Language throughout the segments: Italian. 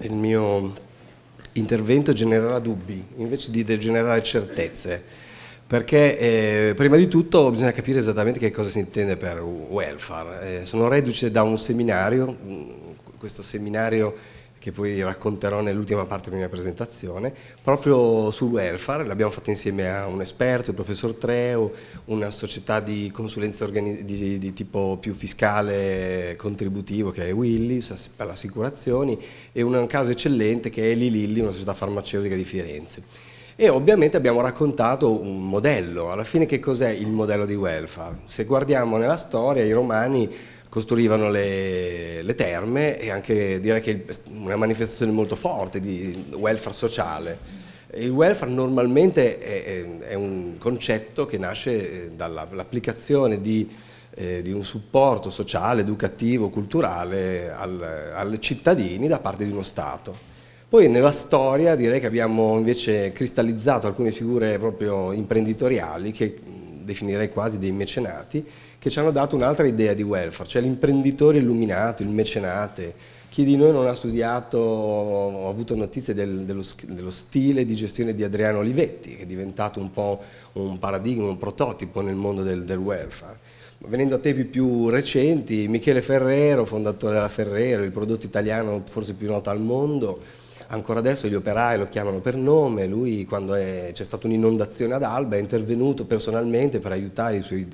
il mio intervento genererà dubbi invece di generare certezze, perché eh, prima di tutto bisogna capire esattamente che cosa si intende per welfare. Eh, sono reduce da un seminario, questo seminario che poi racconterò nell'ultima parte della mia presentazione, proprio sul welfare, l'abbiamo fatto insieme a un esperto, il professor Treu, una società di consulenza di, di, tipo più fiscale contributivo che è Willis per le assicurazioni e un caso eccellente che è Eli Lilly, una società farmaceutica di Firenze. E ovviamente abbiamo raccontato un modello, alla fine che cos'è il modello di welfare? Se guardiamo nella storia i romani costruivano le, le, terme e anche direi che è una manifestazione molto forte di welfare sociale. Il welfare normalmente è, è un concetto che nasce eh, dall'applicazione di, eh, di, un supporto sociale, educativo, culturale al, ai cittadini da parte di uno Stato. Poi nella storia direi che abbiamo invece cristallizzato alcune figure proprio imprenditoriali che definirei quasi dei mecenati, che ci hanno dato un'altra idea di welfare, cioè l'imprenditore illuminato, il mecenate. Chi di noi non ha studiato o ha avuto notizie del, dello, dello, stile di gestione di Adriano Olivetti, che è diventato un po' un paradigma, un prototipo nel mondo del, del welfare. Venendo a tempi più recenti, Michele Ferrero, fondatore della Ferrero, il prodotto italiano forse più noto al mondo, ancora adesso gli operai lo chiamano per nome, lui quando c'è stata un'inondazione ad Alba è intervenuto personalmente per aiutare i suoi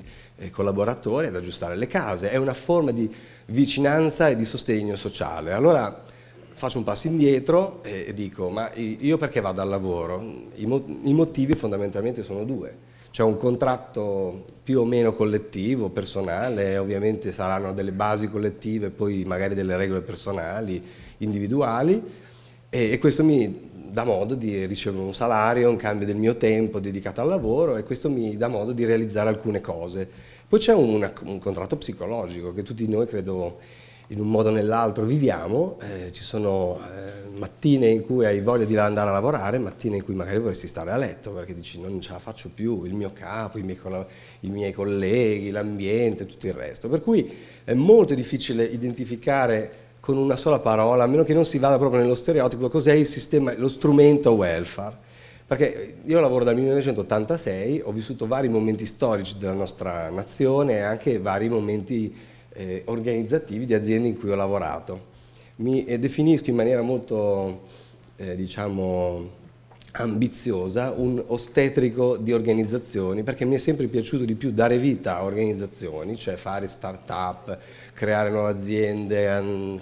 collaboratori ad aggiustare le case, è una forma di vicinanza e di sostegno sociale. Allora faccio un passo indietro e dico, ma io perché vado al lavoro? I, motivi fondamentalmente sono due. C'è un contratto più o meno collettivo, personale, ovviamente saranno delle basi collettive, poi magari delle regole personali, individuali, e questo mi dà modo di ricevere un salario in cambio del mio tempo dedicato al lavoro e questo mi dà modo di realizzare alcune cose. Poi c'è un, un, contratto psicologico che tutti noi credo in un modo o nell'altro viviamo, eh, ci sono eh, mattine in cui hai voglia di andare a lavorare, mattine in cui magari vorresti stare a letto perché dici non ce la faccio più, il mio capo, i miei, i miei colleghi, l'ambiente, tutto il resto. Per cui è molto difficile identificare con una sola parola, a meno che non si vada proprio nello stereotipo, cos'è il sistema, lo strumento welfare. Perché io lavoro dal 1986, ho vissuto vari momenti storici della nostra nazione e anche vari momenti eh, organizzativi di aziende in cui ho lavorato. Mi eh, definisco in maniera molto, eh, diciamo, ambiziosa, un ostetrico di organizzazioni, perché mi è sempre piaciuto di più dare vita a organizzazioni, cioè fare start-up, creare nuove aziende,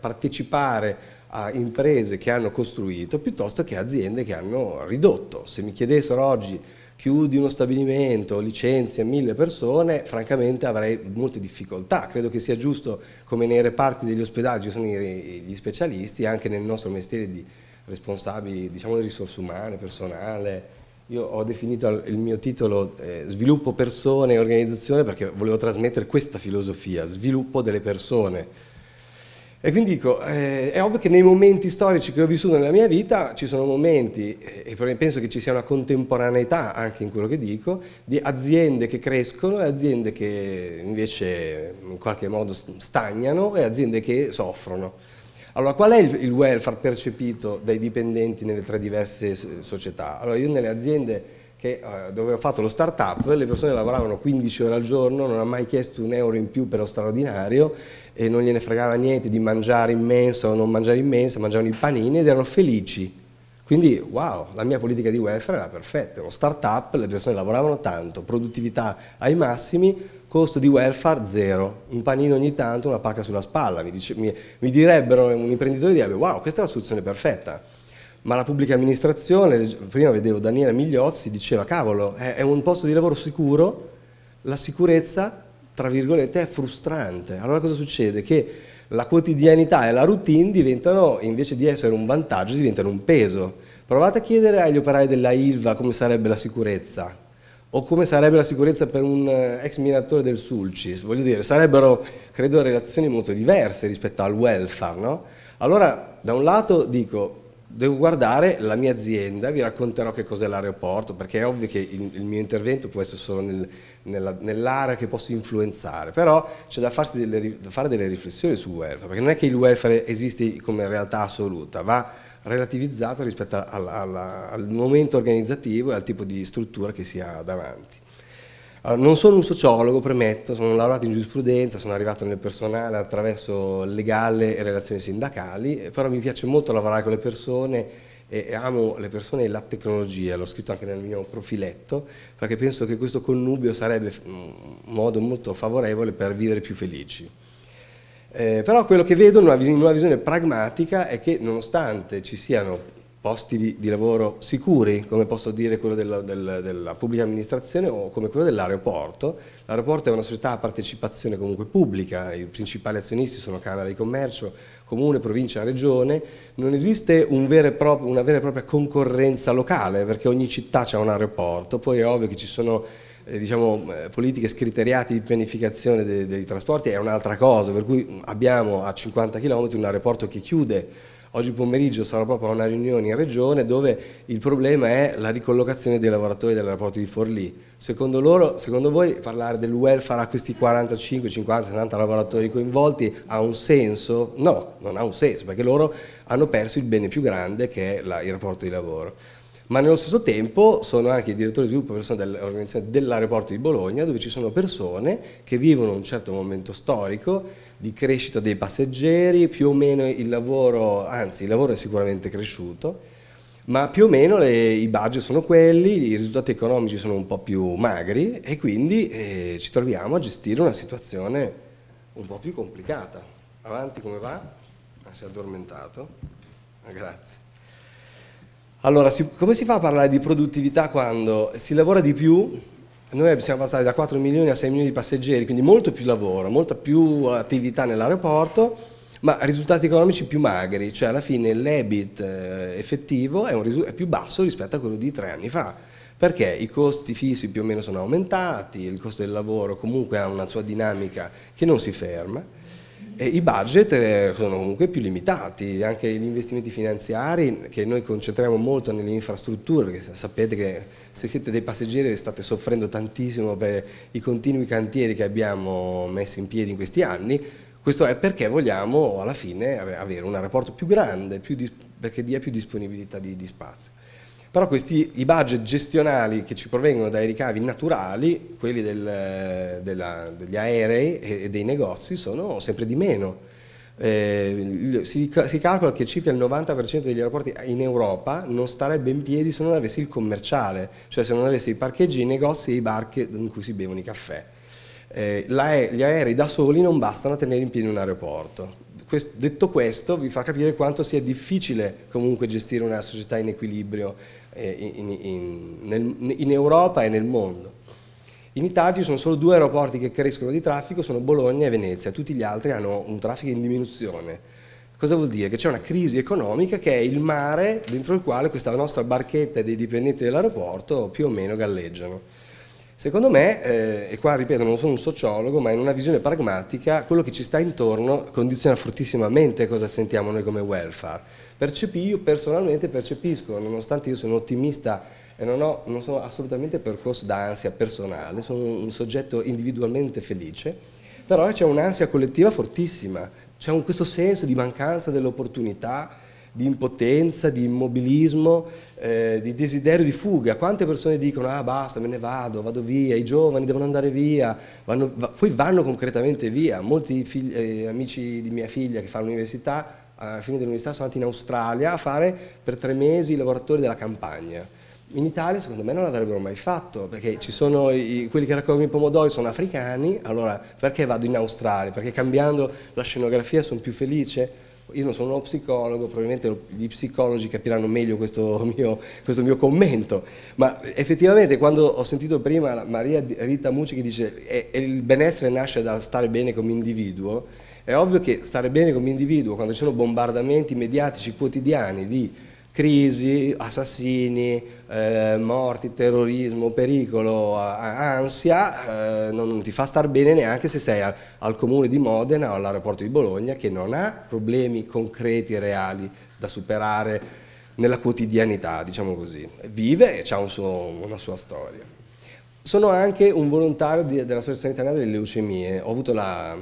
partecipare a imprese che hanno costruito, piuttosto che aziende che hanno ridotto. Se mi chiedessero oggi chiudi uno stabilimento, licenzia mille persone, francamente avrei molte difficoltà. Credo che sia giusto, come nei reparti degli ospedali ci sono gli specialisti, anche nel nostro mestiere di responsabili diciamo, di risorse umane, personale. Io ho definito il mio titolo eh, Sviluppo persone e organizzazione perché volevo trasmettere questa filosofia, sviluppo delle persone. E quindi dico, eh, è ovvio che nei momenti storici che ho vissuto nella mia vita ci sono momenti, eh, e penso che ci sia una contemporaneità anche in quello che dico, di aziende che crescono e aziende che invece in qualche modo stagnano e aziende che soffrono. Allora, qual è il, welfare percepito dai dipendenti nelle tre diverse società? Allora, io nelle aziende che, eh, dove ho fatto lo start-up, le persone lavoravano 15 ore al giorno, non hanno mai chiesto un euro in più per lo straordinario e non gliene fregava niente di mangiare immenso o non mangiare immenso, mangiavano i panini ed erano felici. Quindi, wow, la mia politica di welfare era perfetta, uno start-up, le persone lavoravano tanto, produttività ai massimi, costo di welfare zero, un panino ogni tanto, una pacca sulla spalla, mi, dice, mi, mi direbbero un imprenditore direbbe wow, questa è la soluzione perfetta. Ma la pubblica amministrazione, prima vedevo Daniele Migliozzi, diceva cavolo, è, è un posto di lavoro sicuro, la sicurezza, tra virgolette, è frustrante. Allora cosa succede? Che la quotidianità e la routine diventano, invece di essere un vantaggio, diventano un peso. Provate a chiedere agli operai della ILVA come sarebbe la sicurezza o come sarebbe la sicurezza per un eh, ex minatore del Sulcis, voglio dire, sarebbero, credo, relazioni molto diverse rispetto al welfare, no? Allora, da un lato dico, devo guardare la mia azienda, vi racconterò che cos'è l'aeroporto, perché è ovvio che il, il, mio intervento può essere solo nel, nella, nell'area che posso influenzare, però c'è da, delle, da, fare delle riflessioni sul welfare, perché non è che il welfare esiste come realtà assoluta, va relativizzato rispetto alla, alla, al momento organizzativo e al tipo di struttura che si ha davanti. Allora, non sono un sociologo, premetto, sono laureato in giurisprudenza, sono arrivato nel personale attraverso legale e relazioni sindacali, però mi piace molto lavorare con le persone e amo le persone e la tecnologia, l'ho scritto anche nel mio profiletto, perché penso che questo connubio sarebbe un modo molto favorevole per vivere più felici. Eh, però quello che vedo in una, in una visione pragmatica è che nonostante ci siano posti di, di, lavoro sicuri, come posso dire quello della, del, della pubblica amministrazione o come quello dell'aeroporto. L'aeroporto è una società a partecipazione comunque pubblica, i principali azionisti sono Camera di Commercio, Comune, Provincia, Regione, non esiste un proprio, una vera e propria concorrenza locale perché ogni città ha un aeroporto, poi è ovvio che ci sono eh, diciamo, eh, politiche scriteriate di pianificazione dei, dei trasporti, è un'altra cosa, per cui abbiamo a 50 km un aeroporto che chiude Oggi pomeriggio sarò proprio a una riunione in regione dove il problema è la ricollocazione dei lavoratori dell'aeroporto di Forlì. Secondo, loro, secondo voi parlare del welfare a questi 45, 50, 60 lavoratori coinvolti ha un senso? No, non ha un senso perché loro hanno perso il bene più grande che è il rapporto di lavoro ma nello stesso tempo sono anche direttore di sviluppo dell'organizzazione dell'aeroporto di Bologna dove ci sono persone che vivono un certo momento storico di crescita dei passeggeri, più o meno il lavoro, anzi il lavoro è sicuramente cresciuto, ma più o meno le, i budget sono quelli, i risultati economici sono un po' più magri e quindi eh, ci troviamo a gestire una situazione un po' più complicata. Avanti come va? Ah, si è addormentato? Ah, grazie. Allora, si, come si fa a parlare di produttività quando si lavora di più? Noi siamo passati da 4 milioni a 6 milioni di passeggeri, quindi molto più lavoro, molta più attività nell'aeroporto, ma risultati economici più magri, cioè alla fine l'EBIT eh, effettivo è, è più basso rispetto a quello di tre anni fa perché i costi fissi più o meno sono aumentati, il costo del lavoro comunque ha una sua dinamica che non si ferma e I budget eh, sono comunque più limitati, anche gli investimenti finanziari che noi concentriamo molto nelle infrastrutture, perché sapete che se siete dei passeggeri state soffrendo tantissimo per i continui cantieri che abbiamo messo in piedi in questi anni, questo è perché vogliamo alla fine avere un rapporto più grande, più perché dia più disponibilità di, di spazio. Però questi, i budget gestionali che ci provengono dai ricavi naturali, quelli del, della, degli aerei e dei negozi, sono sempre di meno. Eh, si, si, calcola che circa il 90% degli aeroporti in Europa non starebbe in piedi se non avessi il commerciale, cioè se non avessi i parcheggi, i negozi e i bar in cui si bevono i caffè. Eh, gli aerei da soli non bastano a tenere in piedi un aeroporto. Questo, detto questo vi fa capire quanto sia difficile comunque gestire una società in equilibrio in, in, nel, in Europa e nel mondo. In Italia ci sono solo due aeroporti che crescono di traffico, sono Bologna e Venezia, tutti gli altri hanno un traffico in diminuzione. Cosa vuol dire? Che c'è una crisi economica che è il mare dentro il quale questa nostra barchetta dei dipendenti dell'aeroporto più o meno galleggiano. Secondo me, eh, e qua ripeto non sono un sociologo, ma in una visione pragmatica, quello che ci sta intorno condiziona fortissimamente cosa sentiamo noi come welfare. Percepì, io personalmente percepisco, nonostante io sono ottimista e non, ho, non sono assolutamente percorso da ansia personale, sono un soggetto individualmente felice, però c'è un'ansia collettiva fortissima, c'è un, questo senso di mancanza dell'opportunità, di impotenza, di immobilismo, eh, di desiderio di fuga. Quante persone dicono ah basta, me ne vado, vado via, i giovani devono andare via, vanno, va, poi vanno concretamente via. Molti figli, eh, amici di mia figlia che fanno l'università alla fine dell'università sono andati in Australia a fare per tre mesi i lavoratori della campagna. In Italia secondo me non l'avrebbero mai fatto, perché ci sono i, quelli che raccolgono i pomodori sono africani, allora perché vado in Australia? Perché cambiando la scenografia sono più felice? Io non sono uno psicologo, probabilmente gli psicologi capiranno meglio questo mio, questo mio commento, ma effettivamente quando ho sentito prima Maria Rita Mucci che dice e il benessere nasce da stare bene come individuo, è ovvio che stare bene come individuo quando ci sono bombardamenti mediatici quotidiani di crisi, assassini, eh, morti, terrorismo, pericolo, ansia, eh, non, ti fa star bene neanche se sei al, al comune di Modena o all'aeroporto di Bologna che non ha problemi concreti e reali da superare nella quotidianità, diciamo così. Vive e ha un una sua storia. Sono anche un volontario di, dell'Associazione Italiana delle Leucemie. Ho avuto la,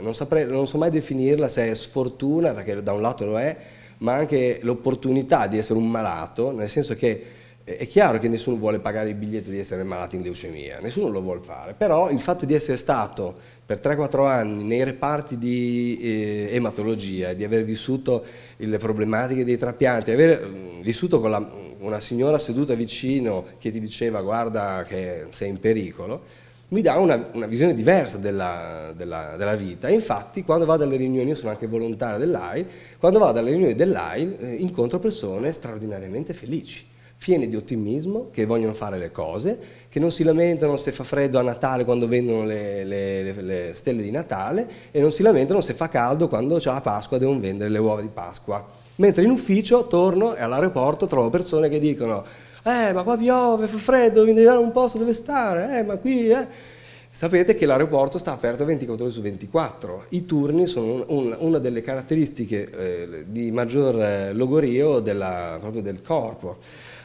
non, saprei, non so mai definirla se è sfortuna, perché da un lato lo è, ma anche l'opportunità di essere un malato, nel senso che è chiaro che nessuno vuole pagare il biglietto di essere malato in leucemia, nessuno lo vuole fare, però il fatto di essere stato per 3-4 anni nei reparti di eh, ematologia, di aver vissuto le problematiche dei trapianti, aver mm, vissuto con la, una signora seduta vicino che ti diceva guarda che sei in pericolo, mi dà una, una visione diversa della, della, della, vita. infatti quando vado alle riunioni, io sono anche volontario dell'AIL, quando vado alle riunioni dell'AIL eh, incontro persone straordinariamente felici pieni di ottimismo, che vogliono fare le cose, che non si lamentano se fa freddo a Natale quando vendono le, le, le stelle di Natale e non si lamentano se fa caldo quando c'è la Pasqua e devono vendere le uova di Pasqua. Mentre in ufficio torno e all'aeroporto trovo persone che dicono eh ma qua piove, fa freddo, mi devi dare un posto dove stare, eh ma qui... Eh. Sapete che l'aeroporto sta aperto 24 ore su 24, i turni sono un, un, una delle caratteristiche eh, di maggior eh, logorio della, proprio del corpo.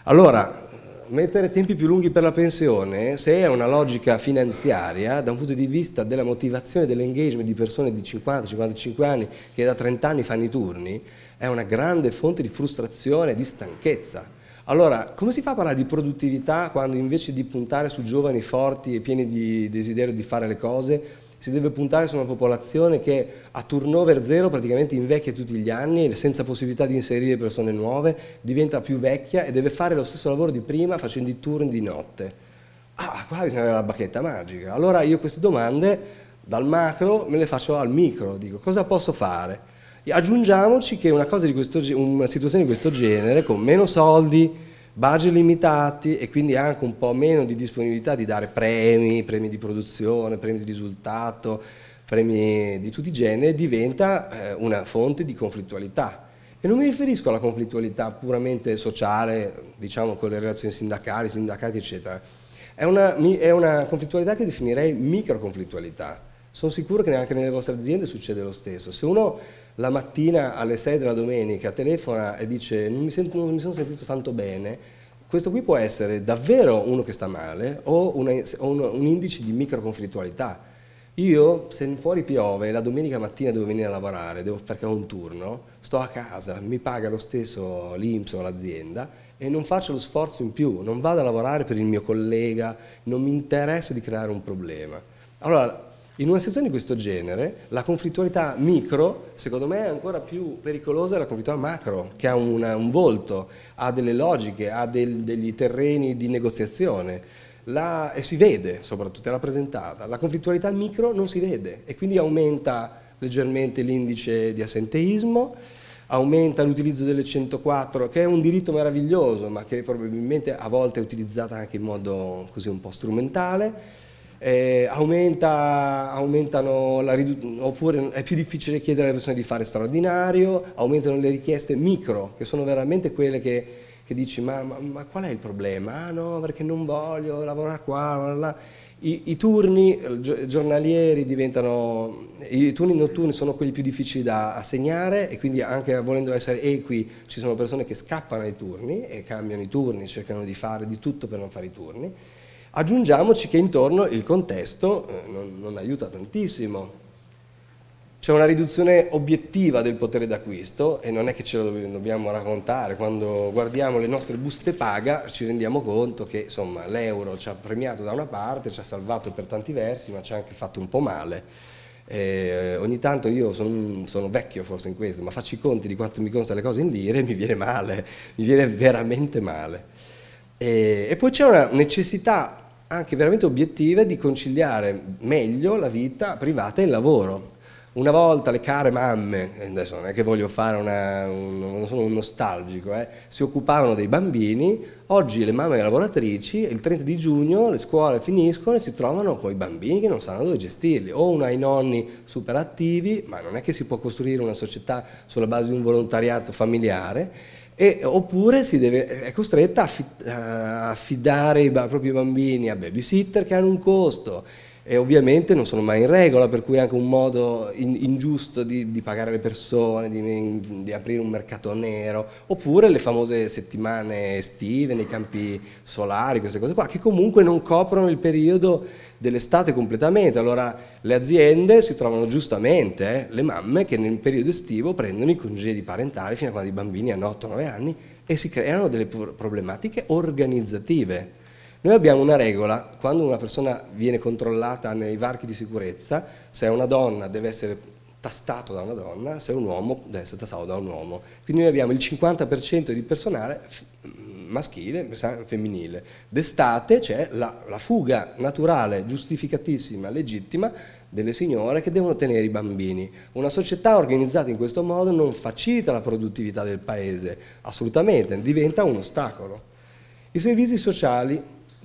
Allora, mettere tempi più lunghi per la pensione, se è una logica finanziaria, da un punto di vista della motivazione, dell'engagement di persone di 50-55 anni che da 30 anni fanno i turni, è una grande fonte di frustrazione e di stanchezza. Allora, come si fa a parlare di produttività quando invece di puntare su giovani forti e pieni di desiderio di fare le cose, si deve puntare su una popolazione che a turnover zero praticamente invecchia tutti gli anni, senza possibilità di inserire persone nuove, diventa più vecchia e deve fare lo stesso lavoro di prima facendo i turni di notte. Ah, qua bisogna avere la bacchetta magica. Allora io queste domande dal macro me le faccio al micro, dico cosa posso fare? Aggiungiamoci che una, questo, una situazione di questo genere, con meno soldi, budget limitati e quindi anche un po' meno di disponibilità di dare premi, premi di produzione, premi di risultato, premi di tutti i generi, diventa eh, una fonte di conflittualità. E non mi riferisco alla conflittualità puramente sociale, diciamo con le relazioni sindacali, sindacati eccetera, è una, è una conflittualità che definirei microconflittualità. Sono sicuro che anche nelle vostre aziende succede lo stesso. Se uno la mattina alle 6 della domenica telefona e dice non mi, sento, non mi sono sentito tanto bene, questo qui può essere davvero uno che sta male o, una, un, un, indice di microconflittualità. Io, se fuori piove, la domenica mattina devo venire a lavorare, devo, perché ho un turno, sto a casa, mi paga lo stesso l'Inps o l'azienda e non faccio lo sforzo in più, non vado a lavorare per il mio collega, non mi interessa di creare un problema. Allora, in una situazione di questo genere, la conflittualità micro, secondo me, è ancora più pericolosa della conflittualità macro, che ha una, un volto, ha delle logiche, ha del, degli terreni di negoziazione la, e si vede, soprattutto, è rappresentata. La conflittualità micro non si vede e quindi aumenta leggermente l'indice di assenteismo, aumenta l'utilizzo delle 104, che è un diritto meraviglioso, ma che probabilmente a volte è utilizzata anche in modo così un po' strumentale, eh, aumenta, aumentano la oppure è più difficile chiedere alle persone di fare straordinario, aumentano le richieste micro, che sono veramente quelle che, che dici ma, ma, ma, qual è il problema? Ah no, perché non voglio lavorare qua, bla bla. I, I, turni giornalieri diventano, i turni notturni sono quelli più difficili da assegnare e quindi anche volendo essere equi ci sono persone che scappano ai turni e cambiano i turni, cercano di fare di tutto per non fare i turni Aggiungiamoci che intorno il contesto eh, non, non aiuta tantissimo. C'è una riduzione obiettiva del potere d'acquisto e non è che ce lo dobbiamo raccontare, quando guardiamo le nostre buste paga ci rendiamo conto che l'euro ci ha premiato da una parte, ci ha salvato per tanti versi, ma ci ha anche fatto un po' male. Eh, ogni tanto io sono, sono, vecchio forse in questo, ma faccio i conti di quanto mi costano le cose in lire e mi viene male, mi viene veramente male. E, e poi c'è una necessità anche veramente obiettive di conciliare meglio la vita privata e il lavoro. Una volta le care mamme, adesso non è che voglio fare una, un, non sono un nostalgico, eh, si occupavano dei bambini, oggi le mamme lavoratrici, il 30 di giugno le scuole finiscono e si trovano con i bambini che non sanno dove gestirli, o una ai nonni super attivi, ma non è che si può costruire una società sulla base di un volontariato familiare, e, oppure deve, è costretta a affidare i propri bambini a babysitter che hanno un costo e ovviamente non sono mai in regola, per cui è anche un modo in, ingiusto di, di, pagare le persone, di, di, aprire un mercato nero, oppure le famose settimane estive nei campi solari, queste cose qua, che comunque non coprono il periodo dell'estate completamente. Allora le aziende si trovano giustamente, eh, le mamme, che nel periodo estivo prendono i congedi parentali fino a quando i bambini hanno 8-9 anni e si creano delle problematiche organizzative noi abbiamo una regola, quando una persona viene controllata nei varchi di sicurezza, se è una donna deve essere tastato da una donna, se è un uomo deve essere tastato da un uomo. Quindi noi abbiamo il 50% di personale maschile, femminile. D'estate c'è la, la, fuga naturale, giustificatissima, legittima delle signore che devono tenere i bambini. Una società organizzata in questo modo non facilita la produttività del paese, assolutamente, diventa un ostacolo. I servizi sociali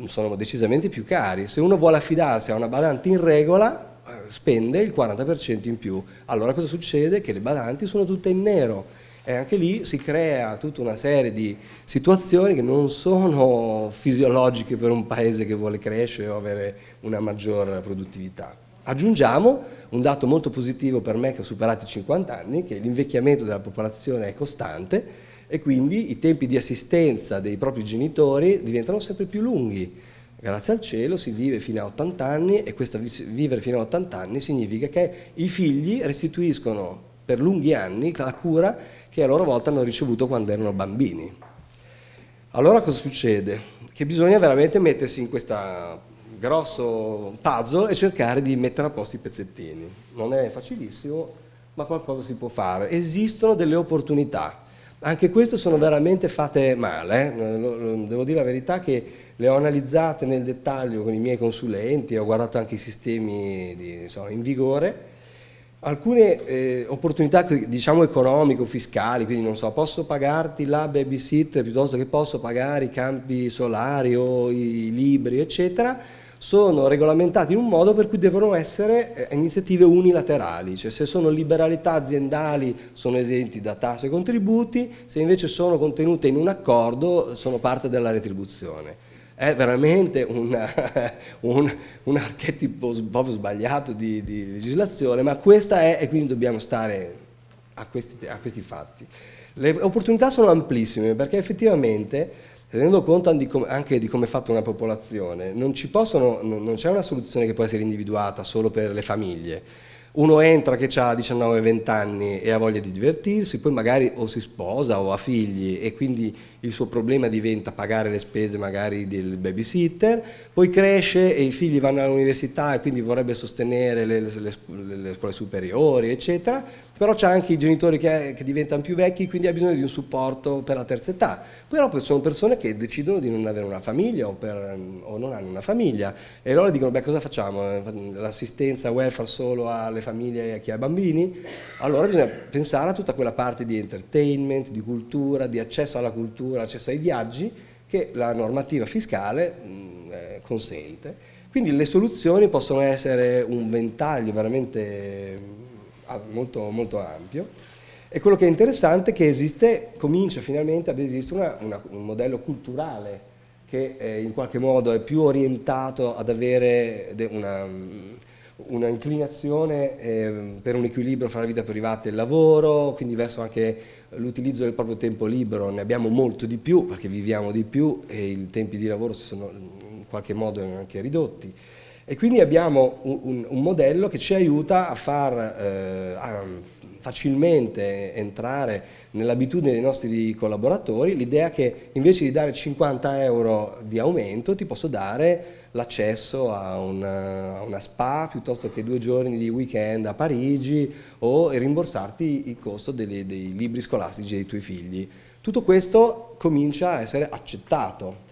sono decisamente più cari. Se uno vuole affidarsi a una badante in regola, eh, spende il 40% in più. Allora cosa succede? Che le badanti sono tutte in nero e anche lì si crea tutta una serie di situazioni che non sono fisiologiche per un paese che vuole crescere o avere una maggior produttività. Aggiungiamo un dato molto positivo per me che ho superato i 50 anni, che l'invecchiamento della popolazione è costante e quindi i tempi di assistenza dei propri genitori diventano sempre più lunghi. Grazie al cielo si vive fino a 80 anni e questo vivere fino a 80 anni significa che i figli restituiscono per lunghi anni la cura che a loro volta hanno ricevuto quando erano bambini. Allora cosa succede? Che bisogna veramente mettersi in questo grosso puzzle e cercare di mettere a posto i pezzettini. Non è facilissimo, ma qualcosa si può fare. Esistono delle opportunità anche queste sono veramente fatte male, eh. devo dire la verità che le ho analizzate nel dettaglio con i miei consulenti, ho guardato anche i sistemi di, insomma, in vigore, alcune eh, opportunità diciamo economico-fiscali, quindi non so, posso pagarti la babysitter piuttosto che posso pagare i campi solari o i libri, eccetera, sono regolamentati in un modo per cui devono essere eh, iniziative unilaterali, cioè se sono liberalità aziendali sono esenti da tasse e contributi, se invece sono contenute in un accordo sono parte della retribuzione. È veramente una, un, un, archetipo proprio sbagliato di, di, legislazione, ma questa è e quindi dobbiamo stare a questi, a questi fatti. Le opportunità sono amplissime perché effettivamente tenendo conto anche di come è fatta una popolazione, non, non c'è una soluzione che può essere individuata solo per le famiglie. Uno entra che ha 19-20 anni e ha voglia di divertirsi, poi magari o si sposa o ha figli e quindi il suo problema diventa pagare le spese magari del babysitter, poi cresce e i figli vanno all'università e quindi vorrebbe sostenere le, le, le scuole superiori, eccetera, però c'è anche i genitori che, che, diventano più vecchi, quindi ha bisogno di un supporto per la terza età. Però ci sono persone che decidono di non avere una famiglia o, per, o, non hanno una famiglia e allora dicono, beh cosa facciamo? L'assistenza welfare solo alle famiglie e a chi ha bambini? Allora bisogna pensare a tutta quella parte di entertainment, di cultura, di accesso alla cultura, accesso ai viaggi che la normativa fiscale mh, eh, consente. Quindi le soluzioni possono essere un ventaglio veramente molto, molto ampio. E quello che è interessante è che esiste, comincia finalmente ad esistere una, una, un modello culturale che eh, in qualche modo è più orientato ad avere una, una inclinazione eh, per un equilibrio fra la vita privata e il lavoro, quindi verso anche l'utilizzo del proprio tempo libero, ne abbiamo molto di più perché viviamo di più e i tempi di lavoro sono in qualche modo anche ridotti. E quindi abbiamo un, un, un modello che ci aiuta a far eh, a facilmente entrare nell'abitudine dei nostri collaboratori l'idea che invece di dare 50 euro di aumento ti posso dare l'accesso a una, una, spa piuttosto che due giorni di weekend a Parigi o rimborsarti il costo delle, dei libri scolastici dei tuoi figli. Tutto questo comincia a essere accettato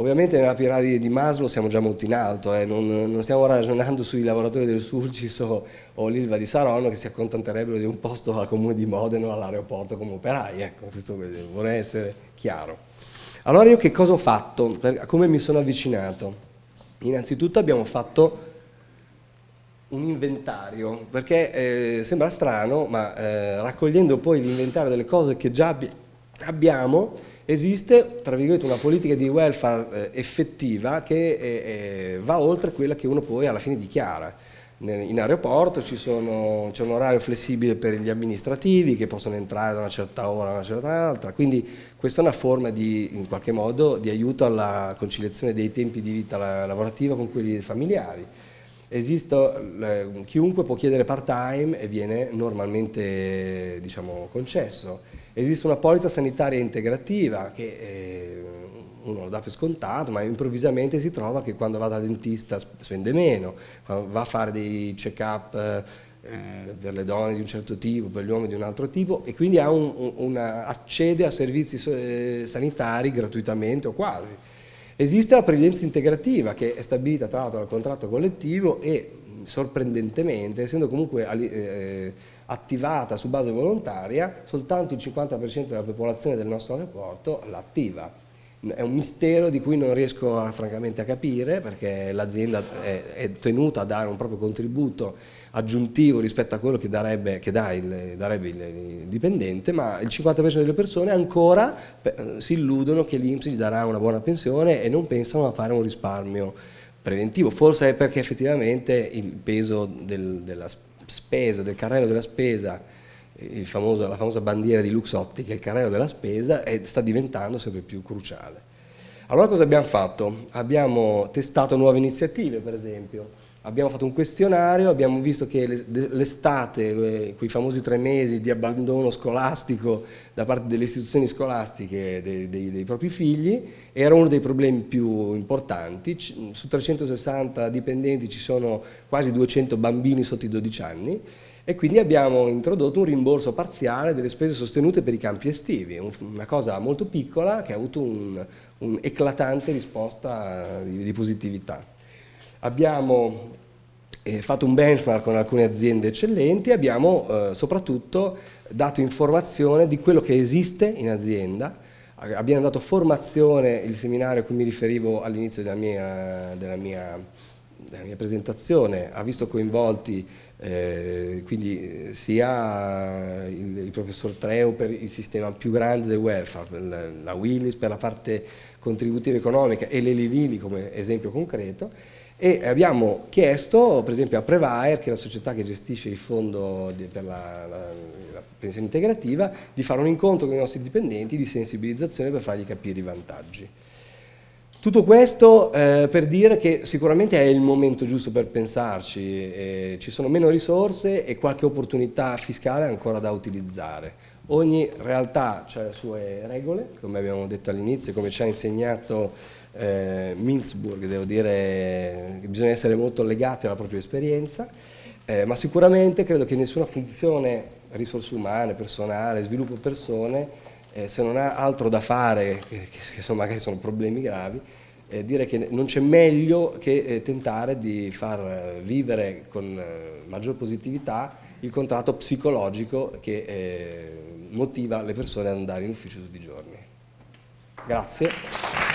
Ovviamente nella piramide di Maslow siamo già molto in alto, eh, non, non, stiamo ragionando sui lavoratori del Sulcis o, o l'Ilva di Saronno che si accontenterebbero di un posto al comune di Modena all'aeroporto come operai, ecco, questo vorrei essere chiaro. Allora io che cosa ho fatto? Come mi sono avvicinato? Innanzitutto abbiamo fatto un inventario, perché eh, sembra strano, ma eh, raccogliendo poi l'inventario delle cose che già abbiamo, esiste tra virgolette una politica di welfare eh, effettiva che eh, eh, va oltre quella che uno poi alla fine dichiara. In aeroporto c'è un orario flessibile per gli amministrativi che possono entrare da una certa ora a una certa altra, quindi questa è una forma di, in qualche modo, di aiuto alla conciliazione dei tempi di vita lavorativa con quelli familiari. Esiste, chiunque può chiedere part time e viene normalmente diciamo, concesso. Esiste una polizza sanitaria integrativa che eh, uno lo dà per scontato, ma improvvisamente si trova che quando va dal dentista spende meno, va a fare dei check-up eh, per le donne di un certo tipo, per gli uomini di un altro tipo e quindi un, una, accede a servizi eh, sanitari gratuitamente o quasi. Esiste la previdenza integrativa che è stabilita tra l'altro dal contratto collettivo e sorprendentemente, essendo comunque eh, attivata su base volontaria, soltanto il 50% della popolazione del nostro aeroporto l'attiva. È un mistero di cui non riesco a, francamente a capire perché l'azienda è, è, tenuta a dare un proprio contributo aggiuntivo rispetto a quello che darebbe, che dà il, darebbe il, dipendente, ma il 50% delle persone ancora si illudono che l'Inps gli darà una buona pensione e non pensano a fare un risparmio preventivo. Forse è perché effettivamente il peso del, della spesa, del carrello della spesa famoso, la famosa bandiera di Luxotti, che è il carrello della spesa, e sta diventando sempre più cruciale. Allora cosa abbiamo fatto? Abbiamo testato nuove iniziative, per esempio. Abbiamo fatto un questionario, abbiamo visto che l'estate, eh, quei famosi tre mesi di abbandono scolastico da parte delle istituzioni scolastiche dei, dei, dei propri figli, era uno dei problemi più importanti. Su 360 dipendenti ci sono quasi 200 bambini sotto i 12 anni e quindi abbiamo introdotto un rimborso parziale delle spese sostenute per i campi estivi, una cosa molto piccola che ha avuto un'eclatante un risposta di, di, positività. Abbiamo fatto un benchmark con alcune aziende eccellenti e abbiamo eh, soprattutto dato informazione di quello che esiste in azienda, abbiamo dato formazione, il seminario a cui mi riferivo all'inizio della mia, della mia presentazione ha visto coinvolti eh, quindi sia il, il, professor Treu per il sistema più grande del welfare, la, la Willis per la parte contributiva economica e l'Eli Lili come esempio concreto e abbiamo chiesto per esempio a Prevair, che è la società che gestisce il fondo di, per la, la, la, pensione integrativa, di fare un incontro con i nostri dipendenti di sensibilizzazione per fargli capire i vantaggi. Tutto questo eh, per dire che sicuramente è il momento giusto per pensarci, eh, ci sono meno risorse e qualche opportunità fiscale ancora da utilizzare. Ogni realtà ha le sue regole, come abbiamo detto all'inizio, come ci ha insegnato eh, Minzburg, devo dire che bisogna essere molto legati alla propria esperienza, eh, ma sicuramente credo che nessuna funzione, risorse umane, personale, sviluppo persone, eh, se non ha altro da fare, che, che sono, magari sono problemi gravi, eh, dire che non c'è meglio che eh, tentare di far eh, vivere con eh, maggior positività il contratto psicologico che eh, motiva le persone ad andare in ufficio tutti i giorni. Grazie.